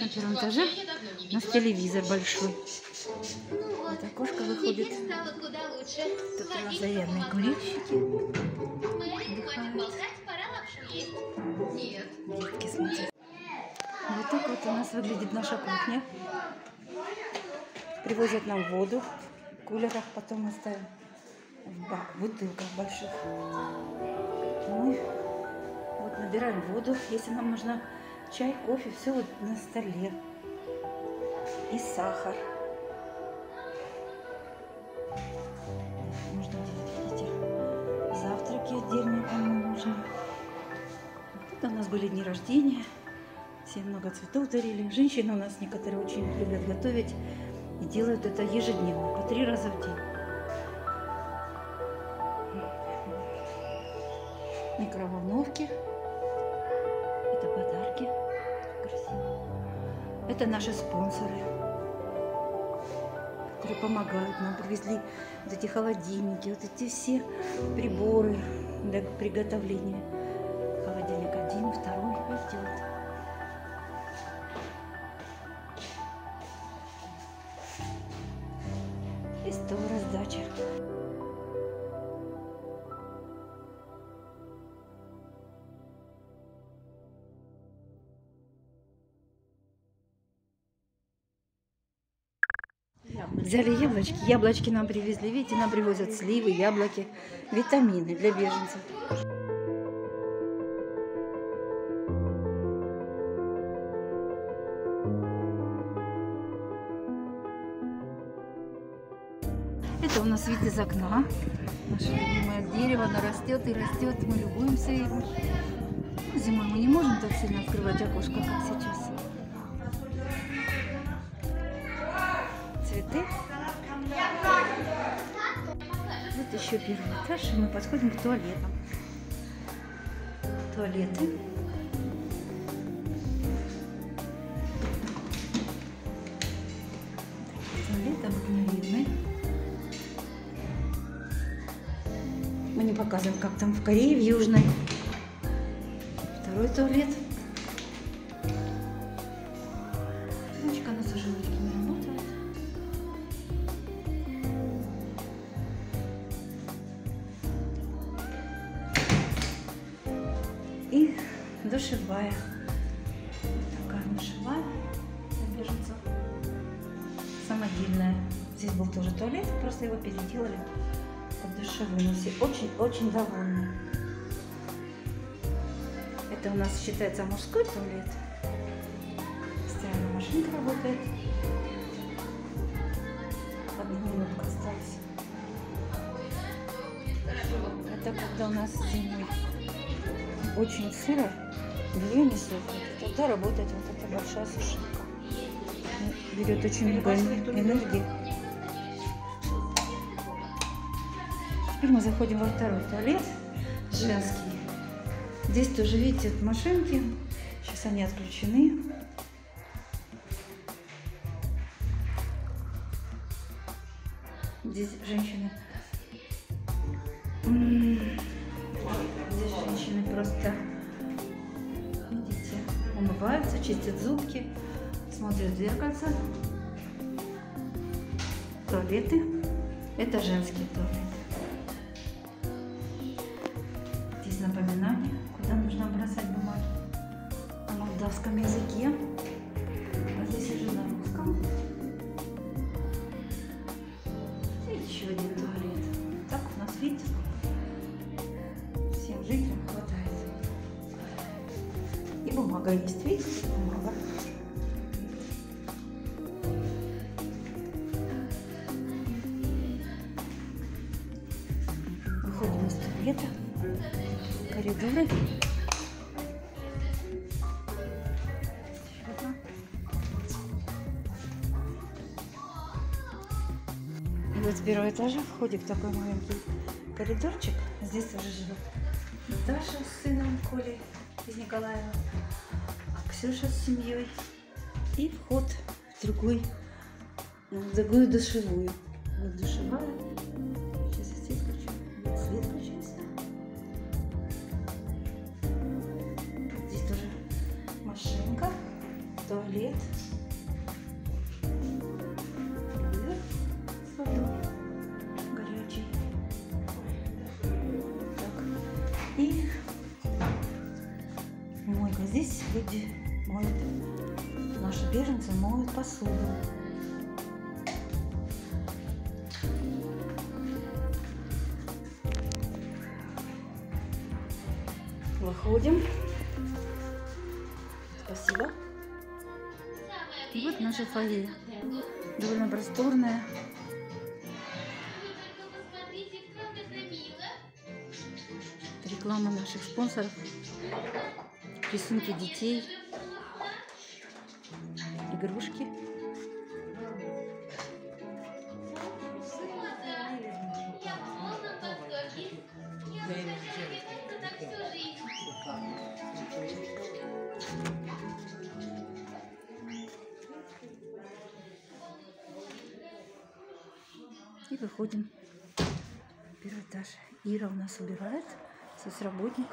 На первом этаже у нас телевизор большой. Вот окошко выходит. Тут у нас заявные курильщики. Детки смотрят. Вот так вот у нас выглядит наша кухня. Привозят нам воду в кулерах, потом мы ставим в бутылках больших. Мы вот набираем воду, если нам нужна чай, кофе, все вот на столе. И сахар. Можно видите, завтраки отдельно, кому нужно. Тут у нас были дни рождения. Все много цветов дарили. Женщины у нас некоторые очень любят готовить и делают это ежедневно, по три раза в день. Микроволновки. Это подарки. Красиво. Это наши спонсоры, которые помогают нам. Привезли вот эти холодильники, вот эти все приборы для приготовления. Холодильник один, второй, вот. И стол раздача. Взяли яблочки. Яблочки нам привезли. Видите, нам привозят сливы, яблоки, витамины для беженцев. Это у нас вид из окна. Наше любимое дерево, оно растет и растет. Мы любуемся им. Ну, Зимой мы не можем так сильно открывать окошко, как сейчас. Вот еще первый этаж, и мы подходим к туалетам. Туалеты. Туалет обыкновенный. Мы не показываем, как там в Корее, в Южной. Второй туалет. Ручка на сушилочке не Душевая. Такая душевая беженцев. Самодельная. Здесь был тоже туалет, просто его переделали под душевую. Но все очень-очень довольны. Это у нас считается мужской туалет. Стиральная машинка работает. Одна минутка осталась. Это когда у нас зимой очень сыро, белье не сохнет. Тогда работает вот эта большая сушилка. Берет очень много энергии. Теперь мы заходим во второй туалет, женский. Здесь тоже, видите, машинки. Сейчас они отключены. Здесь женщины... умываются, чистят зубки, смотрят в зеркальце. Туалеты. Это женский туалет. Здесь напоминание, куда нужно бросать бумаги. На молдавском языке. А здесь уже на русском. И еще один туалет. Так у нас, видите, И бумага есть, видите, бумага. Выходим из туалета. Коридоры. И вот с первого этажа входит такой маленький коридорчик. Здесь уже живет Даша с сыном Колей из Николаева, а Ксюша с семьей. И вход в другой, в другую душевую. Вот душевая. Сейчас я свет включу. Свет включился. Здесь тоже машинка. туалет. И люди моют, наши беженцы моют посуду. Выходим. Спасибо. И вот наше фойе. Довольно мило. Реклама наших спонсоров. Рисунки детей. Игрушки. И выходим. Первый этаж. Ира у нас убирает. Соцработник.